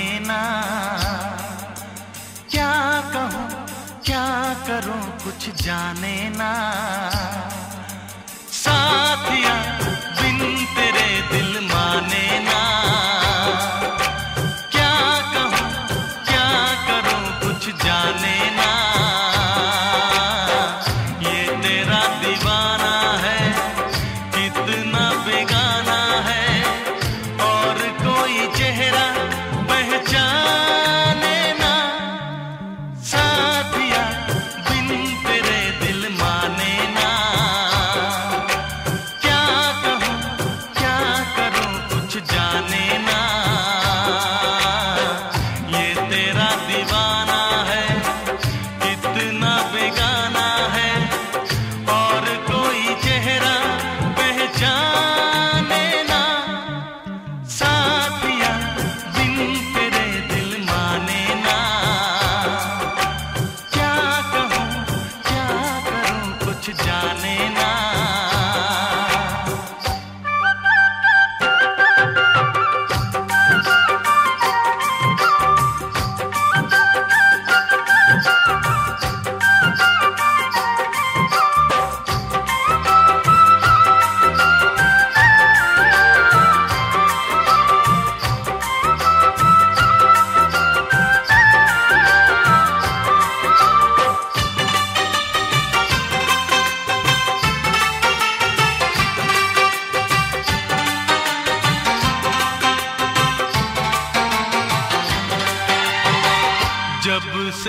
देना क्या कहूँ क्या करूँ कुछ जाने ना। साथिया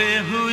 ser.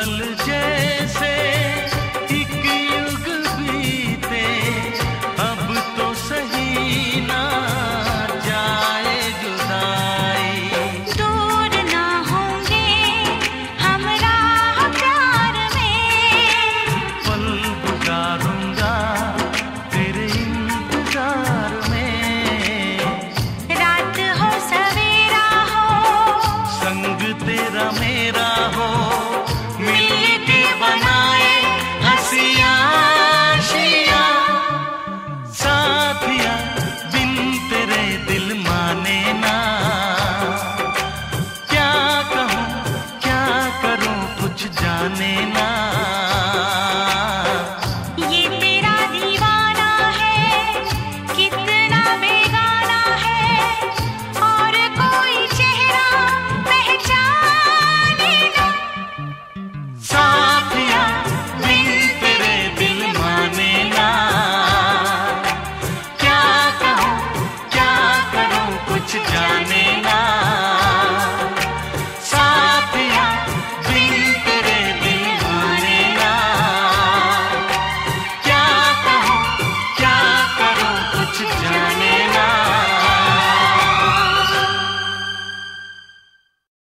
कमल